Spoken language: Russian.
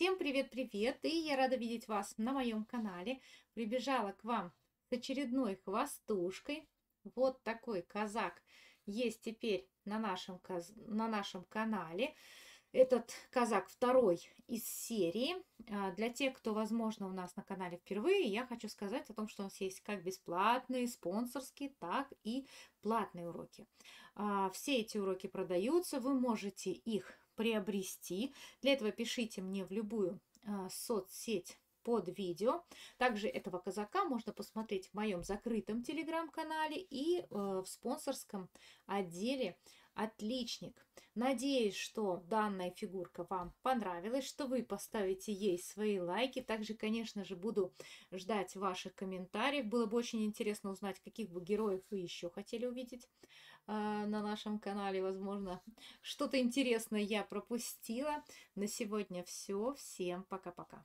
Всем привет-привет! И я рада видеть вас на моем канале. Прибежала к вам с очередной хвостушкой. Вот такой казак есть теперь на нашем, на нашем канале. Этот казак второй из серии. А, для тех, кто, возможно, у нас на канале впервые, я хочу сказать о том, что у нас есть как бесплатные, спонсорские, так и платные уроки. А, все эти уроки продаются, вы можете их приобрести. Для этого пишите мне в любую а, соцсеть под видео. Также этого казака можно посмотреть в моем закрытом телеграм-канале и э, в спонсорском отделе «Отличник». Надеюсь, что данная фигурка вам понравилась, что вы поставите ей свои лайки. Также, конечно же, буду ждать ваших комментариев. Было бы очень интересно узнать, каких бы героев вы еще хотели увидеть э, на нашем канале. Возможно, что-то интересное я пропустила. На сегодня все. Всем пока-пока.